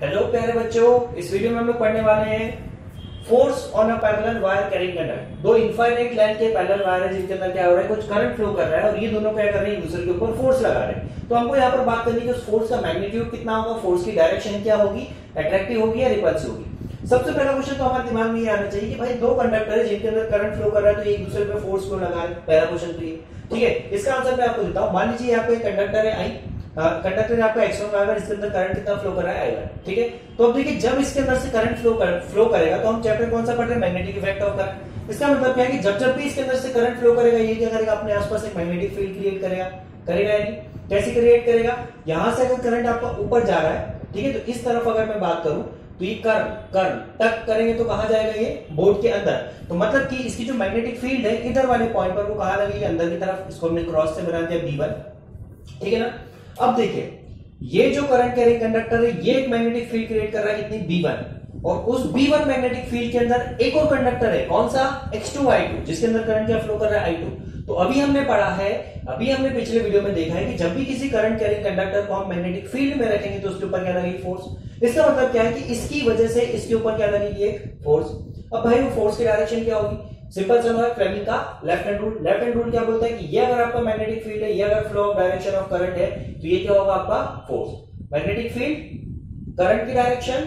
Hello प्यारे बच्चों, इस वीडियो में हम लोग पढ़ने वाले हैं force on a parallel wire carrying conduct दो इनफाइनाइट लेंथ के पैरेलल वायर है जिनके अंदर क्या हो रहा है, कुछ करंट फ्लो कर रहा है और ये दोनों क्या कर रहे हैं दूसरे के ऊपर फोर्स लगा रहे हैं। तो हमको यहाँ पर बात करनी है उस फोर्स का मैग्नीट्यूड कितना होगा फोर्स की डायरेक्शन क्या होगी अट्रैक्टिव होगी या रिपल्स होगी। सबसे पहला क्वेश्चन तो हमारे दिमाग में ये आना चाहिए कि भाई दो कंडक्टर है जिनके अंदर करंट फ्लो कर रहा है तो एक दूसरे पे फोर्स क्यों लगा रहे हैं। पहला क्वेश्चन तो ये। ठीक है, इसका आंसर मैं आपको देता हूँ। मान लीजिए यहाँ पे कंडक्टर है आई कंडक्टर ने आपका एक्स वन इसके अंदर करंट कितना फ्लो कर रहा है? आई ठीक है? तो अब देखिए जब इसके अंदर से करंट फ्लो कर, फ्लो करेगा तो हम चैप्टर कौन सा पढ़ रहे हैं? मैग्नेटिक इफ़ेक्ट ऑफ़ करंट इसका मतलब क्या है कि जब जब भी इसके अंदर से करंट फ्लो करेगा ये क्या करेगा? अपने आसपास एक मैग्नेटिक फ़ील्ड क्रिएट करेगा। करेगा या नहीं? कैसे क्रिएट करेगा? यहाँ से अगर करंट आपका ऊपर जा रहा है ठीक है? तो इस तरफ़ अगर मैं बात करूँ तो ये कर्न कर्न टक करेंगे तो कहा जाएगा ये? बोर्ड के अंदर। तो मतलब कि इसकी जो मैग्नेटिक फ़ील्ड है इधर वाले पॉइंट पर वो कहा लगेगी? अंदर की तरफ़। इसको हमने क्रॉस से बना दिया बी ठीक है ना? अब देखिए, ये जो करंट कैरिंग कंडक्टर है, ये एक मैग्नेटिक फ़ील्ड क्रिएट कर रहा है कितनी? बी और उस B1 मैग्नेटिक फ़ील्ड के अंदर एक और कंडक्टर है, कौन सा? X2I2 जिसके अंदर करंट क्या फ्लो कर रहा है? I2 तो अभी हमने पढ़ा है, अभी हमने पिछले वीडियो में देखा है कि जब भी किसी करंट कैरिंग कंडक्टर को हम मैग्नेटिक फ़ील्ड में रखेंगे तो उसके ऊपर क्या लगेगी? फोर्स इसका मतलब क्या है कि इसकी वजह से इसके ऊपर क्या लगेगी? एक फोर्स अब भाई, वो फोर्स की डायरेक्शन क्या होगी? सिंपल सा है फ्लेमिंग का left hand rule left hand rule क्या बोलता है कि ये अगर आपका मैग्नेटिक फ़ील्ड है, ये अगर flow of direction of current है तो ये क्या होगा आपका? फोर्स मैग्नेटिक फ़ील्ड करंट की डायरेक्शन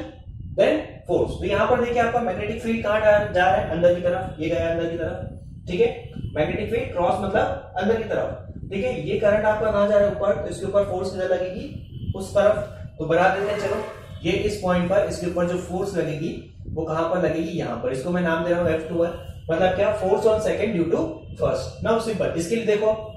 देन फोर्स तो यहाँ पर देखिए आपका मैग्नेटिक फ़ील्ड कहाँ जा रहा है? अंदर की तरफ़. ये गया अंदर की तरफ़. ठीक है? मैग्नेटिक फ़ील्ड क्रॉस मतलब अंदर की तरफ़. ठीक है? ये करंट आपका कहाँ जा रहा है? ऊपर. तो इसके ऊपर फोर्स किधर लगेगी? उस तरफ़. तो बना देते हैं, चलो. ये इस पॉइंट पर, इसके ऊपर जो फोर्स लगेगी, वो कहाँ पर लगेगी? यहाँ पर. इसको मैं नाम दे रहा हूँ एफ़ टू मतलब क्या? Force on second due to first now simple इसके लिए देखो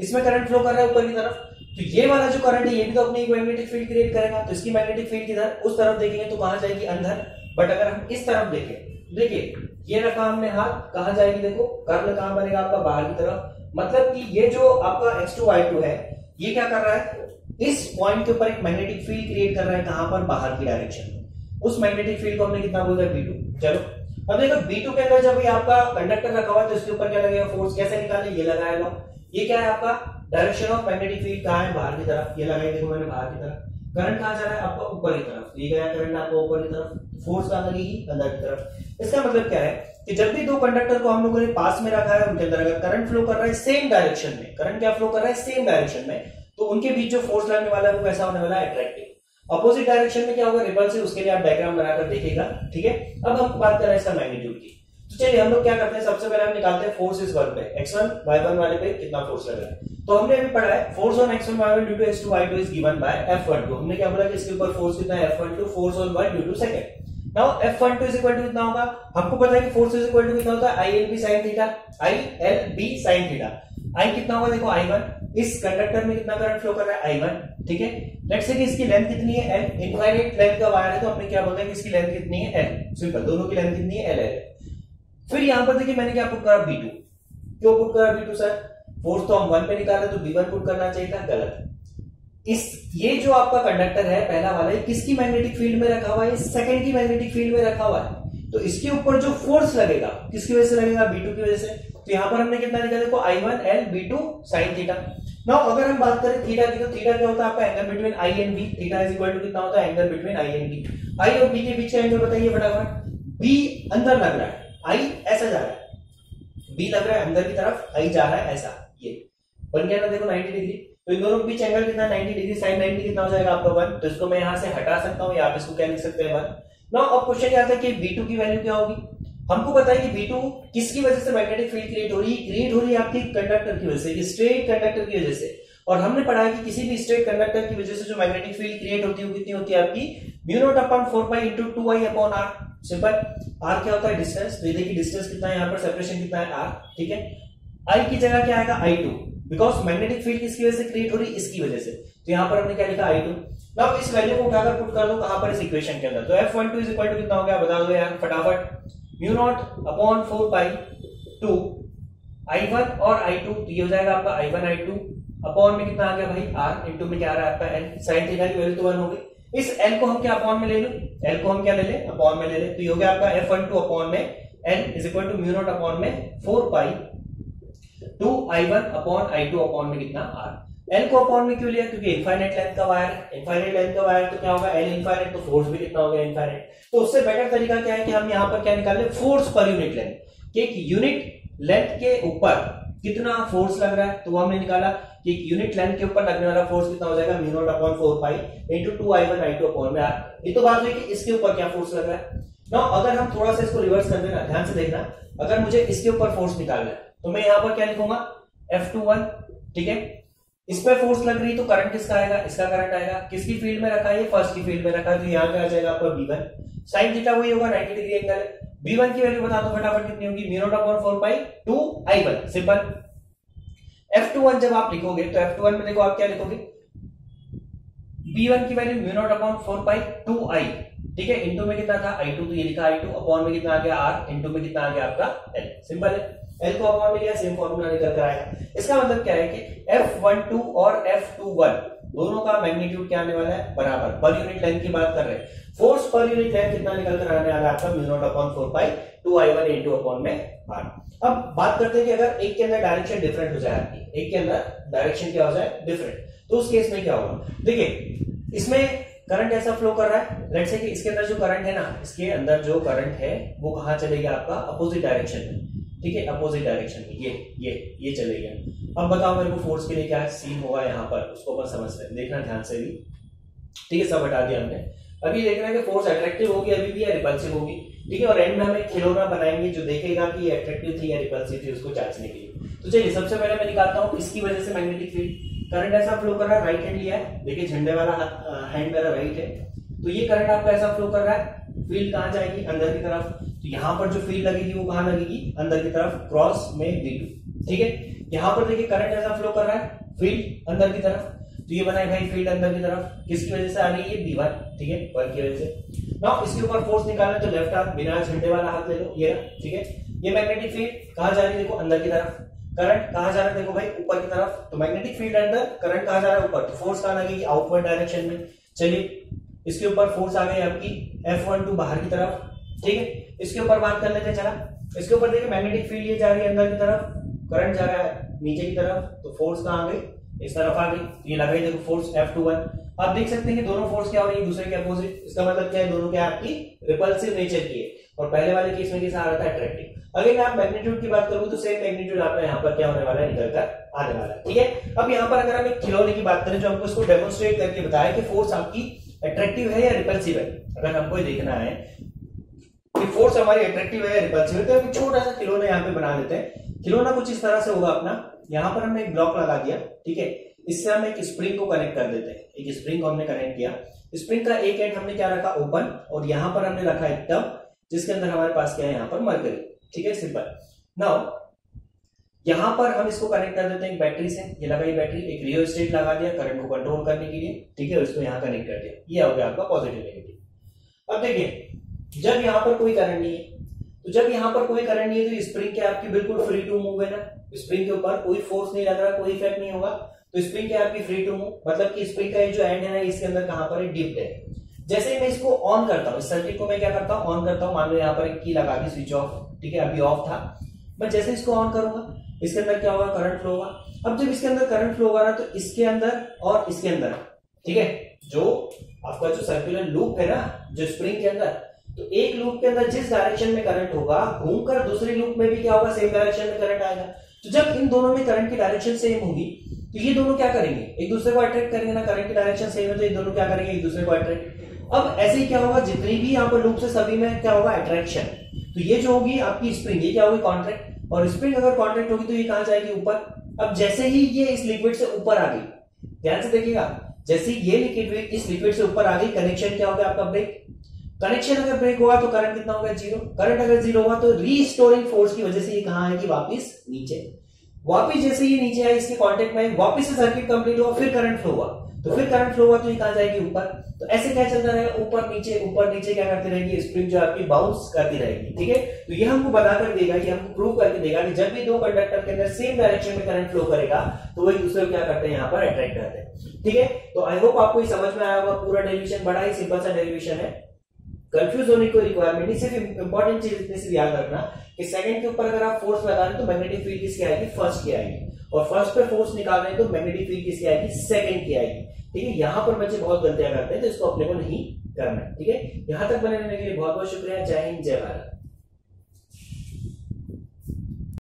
इसमें करंट फ्लो कर रहा है ऊपर की तरफ़ तो ये वाला जो करंट है, ये भी तो अपनी मैग्नेटिक फ़ील्ड क्रिएट करेगा। तो इसकी मैग्नेटिक फ़ील्ड किधर? उस तरफ़ देखेंगे तो कहाँ जाएगी? अंदर। बट अगर हम इस तरफ़ देखें, देखिए, ये रखा हमने हाथ। कहाँ जाएगी देखो? कर्ल कहाँ बनेगा आपका? बाहर की तरफ़। मतलब कि ये जो आपका X2Y2 है, ये क्या कर रहा है? इस पॉइंट के ऊपर एक मैग्नेटिक फ़ील्ड क्रिएट कर रहा है, कहाँ पर? बाहर की डायरेक्शन में उस मैग्नेटिक फ़ील्ड को हमने कितना बोला? B2 चलो। अब देखो बी टू के अंदर जब ये आपका कंडक्टर रखा हुआ है तो इसके ऊपर क्या लगेगा? फोर्स कैसे निकाले ये लगाया लो ये क्या है आपका? डायरेक्शन ऑफ़ मैग्नेटिक फ़ील्ड कहाँ है? बाहर की तरफ़। ये लगाई देखो मैंने बाहर की तरफ़। करंट कहाँ जा रहा है? आपका ऊपर की तरफ़। ये गया करंट आपको ऊपर की तरफ़। फोर्स कहाँ लगेगी? अंदर की तरफ़। इसका मतलब क्या है? कि जब भी दो कंडक्टर को हम लोगों ने पास में रखा है, उनके अंदर अगर करंट फ्लो कर रहा है सेम डायरेक्शन में। करंट क्या फ्लो कर रहा है? सेम डायरेक्शन में। तो उनके बीच जो फोर्स लगने वाला है, वो कैसा होने वाला है? अट्रैक्टिव अपोजिट डायरेक्शन में क्या होगा? रिपल्सिव उसके लिए आप डायग्राम बनाकर देखेगा ठीक है? अब हम बात कर रहे हैं इसका मैग्नीट्यूड की। तो चलिए, हम लोग क्या करते हैं? सबसे पहले हम निकालते हैं फोर्स इस वन पे एक्स वन वाई वन वाले पे कितना फोर्स लग रहा है। तो हमने अभी पढ़ा है force on X one Y one due to X two Y two is given by F one two हमने क्या बोला कि इसके ऊपर फोर्स कितना है? F one two force on Y due to second now F one two is equal to कितना होगा? हमको पता है कि फोर्स इज़ इक्वल टू कितना होता है? I L B sine theta I L B sine theta I कितना होगा देखो आई वन इस कंडक्टर में कितना करंट फ्लो कर रहा है? आई वन ठीक है? लेट्स से कि इसकी लेंथ कितनी है? एल इनफाइनाइट लेंथ का वायर है तो हमने क्या बोलते हैं कि इसकी लेंथ कितनी है? एल सिंपल दोनों की लेंथ कितनी है? एल है। फिर यहाँ पर देखिए मैंने क्या पुट करा? बी टू क्यों पुट करा बी टू सर फोर्स तो हम वन पे निकाले तो बी वन पुट करना चाहिए था, गलत। इस, ये जो आपका कंडक्टर है, पहला वाला है किसकी मैग्नेटिक फ़ील्ड में रखा हुआ है? सेकंड की मैग्नेटिक फ़ील्ड में रखा हुआ है। तो इसके ऊपर जो फोर्स लगेगा, किसकी वजह से लगेगा? बी टू की वजह से। तो यहाँ पर हमने कितना निकाला देखो I one L B two sine theta now अगर हम बात करें थीटा की तो थीटा क्या होता है? आपका angle between I and B theta is equal to कितना होता है? Angle between I and B I और बी के बीच का एंगल बताइए फटाफट। बी अंदर लग रहा है। आई ऐसा जा रहा है। बी लग रहा है अंदर की तरफ़। आई जा रहा है ऐसा। ये। बन गया ना देखो 90 डिग्री तो इन दोनों के बीच एंगल कितना? 90 डिग्री साइन 90 कितना हो जाएगा आपका वन तो इसको मैं यहाँ से हटा सकता हूँ। या आप इसको क्या लिख सकते हैं? वन नाउ अब क्वेश्चन क्या था कि B2 की वैल्यू क्या होगी? हमको है कि B2 किसकी वजह से मैग्नेटिक फ़ील्ड क्रिएट हो रही है? क्रिएट हो रही है आपकी कंडक्टर की वजह से स्ट्रेट कंडक्टर की वजह से। और हमने पढ़ा कि किसी भी स्ट्रेट कंडक्टर की वजह से जो मैग्नेटिक फ़ील्ड क्रिएट होती है, वो कितनी होती है आपकी? Mu naught upon 4 pi into 2i upon r simple r क्या होता है? डिस्टेंस तो ये देखिए डिस्टेंस कितना है यहाँ पर सेपरेशन कितना है? R ठीक है? आई की जगह क्या आएगा? I2 बिकॉज़ मैग्नेटिक फ़ील्ड किसकी वजह से क्रिएट हो रही है? इसकी वजह से। तो यहाँ पर हमने क्या लिखा? I2 नाउ इस वैल्यू को उठाकर पुट कर दो, कहाँ पर? इस इक्वेशन के अंदर। तो f12 इज़ इक्वल टू कितना हो गया? बता दो यार, फटाफट। Mu naught upon 4 pi 2 i1 और i2 तो ये हो जाएगा आपका i1 i2 अपॉन में कितना आ गया भाई? r इनटू में क्या आ रहा है आपका n sin थीटा की वैल्यू तो 1 हो गई। इस l को हम क्या अपॉन में ले लो? L को हम क्या ले ले? अपॉन में ले ले। तो ये हो गया आपका f12 अपॉन में N is equal to mu naught upon में 4 pi 2 i1 upon I two upon में कितना? r एल को अपॉन में क्यों लिया? क्योंकि इनफाइनेट लेंथ का वायर इनफाइनेट लेंथ का वायर तो क्या होगा? एल इनफाइनेट तो फोर्स भी कितना होगा? इनफाइनेट तो उससे बेटर तरीका क्या है कि हम यहाँ पर क्या निकाल फोर्स पर यूनिट लेंथ कि एक यूनिट लेंथ के ऊपर कितना फोर्स लग रहा है? तो वो हमने निकाला कि एक यूनिट लेंथ के ऊपर लगने वाला फोर्स कितना हो जाएगा? Mu naught upon four pi into two I one I two upon में आर ये तो बात हुई कि इसके ऊपर क्या फोर्स लग रहा है? ना अगर हम थोड़ा सा इसको रिवर्स कर देना ध्यान से देखना, अगर मुझे इसके ऊपर फोर्स निकालना है तो मैं यहाँ पर क्या लिखूँगा? एफ़ टू वन ठीक है? इस पर फोर्स लग रही तो करंट किसका आएगा? इसका करंट आएगा। किसकी फ़ील्ड में रखा है? फ़र्स्ट की फ़ील्ड में रखा है तो यहाँ पे आ जाएगा आपका बी वन साइन थीटा वही होगा 90 डिग्री एंगल बी वन की वैल्यू बता दो फटाफट कितनी होगी? Upon four pi two I one simple F two one जब आप लिखोगे तो एफ़ टू वन में देखो आप क्या लिखोगे? बी वन की value mu upon four pi two I ठीक है? इंटू में कितना था? आई टू तो ये लिखा आई टू अपॉन में कितना आ गया? आर इंटू में कितना आ गया आपका एल सिंपल है। एल को अपॉन में लिया सेम फॉर्मूला निकल कर आएगा। इसका मतलब क्या है कि एफ़ वन टू और एफ़ टू वन दोनों का मैग्नीट्यूड क्या आने वाला है? बराबर। पर यूनिट लेंथ की बात कर रहे हैं। फोर्स पर यूनिट लेंथ कितना निकल कर आने वाला है आपका? Pi two I one into upon में आर अब बात करते हैं कि अगर एक के अंदर डायरेक्शन डिफरेंट हो जाए आपकी, एक के अंदर डायरेक्शन क्या हो जाए? डिफरेंट तो उस केस में क्या होगा? देखिए, इसमें करंट ऐसा फ्लो कर रहा है। लेट्स से कि इसके अंदर जो करंट है ना, इसके अंदर जो करंट है, वो कहाँ चलेगा आपका? अपोजिट डायरेक्शन में। ठीक है अपोजिट डायरेक्शन में, ये ये ये चलेगा अब बताओ मेरे को फोर्स के लिए क्या है सीन होगा यहाँ पर, उसको अपन समझते हैं। देखना ध्यान से भी। ठीक है, सब हटा दिया हमने। अभी देखना है कि फोर्स अट्रैक्टिव होगी अभी भी या रिपल्सिव होगी। ठीक है, और एंड में हम एक खिलौना बनाएँगे जो देखेगा कि अट्रैक्टिव थी या रिपल्सिव थी उसको जांचने के लिए। तो चलिए, सबसे पहले मैं निकालता हूँ, इसकी वजह से मैग्नेटिक फ़ील्ड करंट ऐसा फ्लो कर रहा है राइट हैंड लिया है। देखिए, झंडे वाला हैंड मेरा राइट है। तो ये करंट आपका ऐसा फ्लो कर रहा है। फ़ील्ड कहाँ जाएगी? अंदर की तरफ़। तो यहाँ पर जो फ़ील्ड लगेगी, वो कहाँ लगेगी? अंदर की तरफ़ क्रॉस में वी ठीक है? यहाँ पर देखिए करंट ऐसा फ्लो कर रहा है फ़ील्ड अंदर की तरफ़. तो ये बनाए भाई फ़ील्ड अंदर की तरफ़. किसकी वजह से आ रही है? बी वन ठीक है? वन की वजह से. ना इसके ऊपर फोर्स निकालना तो लेफ़्ट हाथ बिना झंडे वाला हाथ ले लो. ये ठीक है? ये मैग्नेटिक फ़ील्ड कहा जा रही है? देखो, अंदर की तरफ़. करंट कहा जा रहा है? देखो भाई, ऊपर की तरफ़. तो मैग्नेटिक फ़ील्ड अंदर करंट कहा जा रहा है? ऊपर. तो फोर्स कहाँ लगेगी? आउटवर्ड डायरेक्शन में. चलिए, इसके ऊपर फोर्स आ गई आपकी एफ़ वन टू बाहर की तरफ़. ठीक है? इसके ऊपर बात कर लेते हैं चला। इसके ऊपर देखिए मैग्नेटिक फ़ील्ड ये जा रही है अंदर की तरफ़ करंट जा रहा है नीचे की तरफ़ तो फोर्स कहाँ आ गई? इस तरफ़ आ गई। ये लगाई देखो फोर्स एफ़ टू वन आप देख सकते हैं कि दोनों फोर्स क्या हो रही है, दूसरे के अपोजिट इसका मतलब क्या है? दोनों क्या आपकी रिपल्सिव नेचर की है। और पहले वाले केस में कैसा आ रहा था? अट्रैक्टिव अगर आप मैग्नीट्यूड की बात करूँ तो सेम मैग्नीट्यूड आपका यहाँ पर क्या होने वाला है? निकल कर आने वाला है। ठीक है? अब यहाँ पर अगर हम एक खिलौने की बात करें, जो हमको इसको डेमोन्स्ट्रेट करके बताया कि फोर्स आपकी अट्रैक्टिव है या रिपल्सिव है। अगर हमको देखना है कि फोर्स हमारी अट्रैक्टिव है रिपल्सिव है तो हम छोटा सा खिलौना यहाँ पे बना लेते हैं। खिलौना कुछ इस तरह से होगा अपना। यहाँ पर हमने एक ब्लॉक लगा दिया, ठीक है? इससे हम एक स्प्रिंग को कनेक्ट कर देते हैं। एक स्प्रिंग को हमने कनेक्ट किया। स्प्रिंग का एक एंड हमने क्या रखा? ओपन और यहाँ पर हमने रखा एक टब जिसके अंदर हमारे पास क्या है? यहाँ पर मरकरी ठीक है? सिंपल नाउ यहाँ पर हम इसको कनेक्ट कर देते हैं बैटरी से। ये लगा ये बैटरी एक रियो स्टेट लगा दिया करंट को कंट्रोल करने के लिए, ठीक है? इसको यहाँ कनेक्ट कर दिया। ये हो गया आपका पॉजिटिव नेगेटिव अब देखिए जब यहाँ पर कोई करंट नहीं है तो जब यहाँ पर कोई करंट नहीं है तो स्प्रिंग क्या आपकी बिल्कुल फ्री टू मूव है ना? स्प्रिंग के ऊपर कोई फोर्स नहीं लग रहा, कोई इफ़ेक्ट नहीं होगा। तो स्प्रिंग क्या आपकी फ्री टू मूव मतलब कि स्प्रिंग का जो एंड है ना, इसके अंदर कहाँ पर डिप्ट है। जैसे ही मैं इसको ऑन करता हूँ, इस सर्किट को मैं क्या करता हूँ? ऑन करता हूँ। मान लो यहाँ पर की लगा दी स्विच ऑफ़ ठीक है? अभी ऑफ़ था। मैं जैसे इसको ऑन करूँगा, इसके अंदर क्या होगा? करंट फ्लो होगा। अब जब इसके अंदर करंट फ्लो होगा ना तो इसके अंदर और इसके अंदर, ठीक है? जो आपका जो सर्कुलर लूप है ना, जो स्प्रिंग के अंदर तो एक लूप के अंदर जिस डायरेक्शन में करंट होगा घूमकर दूसरे लूप में भी क्या होगा? सेम डायरेक्शन में करंट आएगा। तो जब इन दोनों में करंट की डायरेक्शन सेम होगी तो ये दोनों क्या करेंगे? एक दूसरे को अट्रैक्ट करेंगे ना करंट की डायरेक्शन सेम है तो ये दोनों क्या करेंगे? एक दूसरे को अट्रैक्ट अब ऐसे ही क्या होगा? जितनी भी यहाँ पर लूप से सभी में क्या होगा? अट्रैक्शन तो ये जो होगी, आपकी स्प्रिंग ये क्या होगी? कॉन्ट्रैक्ट और स्प्रिंग अगर कॉन्ट्रैक्ट होगी तो ये कहाँ जाएगी? ऊपर। अब जैसे ही ये इस लिक्विड से ऊपर आ गई, ध्यान से देखिएगा, जैसे ये लिक्विड इस लिक्विड से ऊपर आ गई कनेक्शन क्या होगा आपका ब्रेक कनेक्शन अगर ब्रेक होगा तो करंट कितना होगा? ज़ीरो करंट अगर ज़ीरो होगा तो रीस्टोरिंग फोर्स की वजह से ये कहाँ आएगी वापिस नीचे वापिस जैसे ये नीचे आए इसके कॉन्टेक्ट में वापिस से सर्किट कंप्लीट हुआ, फिर करंट फ्लो हुआ। तो फिर करंट फ्लो हुआ तो ये कहाँ जाएगी? ऊपर। तो ऐसे क्या चलता रहेगा ऊपर, नीचे ऊपर, नीचे क्या करती रहेगी? स्प्रिंग जो आपकी बाउंस करती रहेगी, ठीक है? तो ये हमको बताकर देगा कि हमको प्रूव करके देगा कि जब भी दो कंडक्टर के अंदर सेम डायरेक्शन में करंट फ्लो करेगा तो वही दूसरे को क्या करते हैं? यहाँ पर अट्रैक्ट करते हैं, ठीक है? तो आई होप आपको समझ में आया होगा, पूरा डेरिवेशन बड़ा ही सिंपल सा डेरिवेशन है। कंफ्यूज होने की रिक्वायरमेंट नहीं, सिर्फ़ इंपॉर्टेंट चीज़ इतनी सिर्फ़ याद रखना कि सेकंड के ऊपर अगर आप फोर्स लगा रहे तो मैग्नेटिक फ़ील्ड किसकी आएगी? फ़र्स्ट की आएगी। और फ़र्स्ट पे फोर्स निकाल रहे हैं तो मैग्नेटिक फ़ील्ड किसकी आएगी? सेकंड की आएगी। ठीक है, यहाँ पर बच्चे बहुत गलतियाँ करते हैं तो इसको अपने को नहीं करना ठीक है, यहाँ तक बने रहने के लिए बहुत बहुत शुक्रिया। जय हिंद, जय भारत।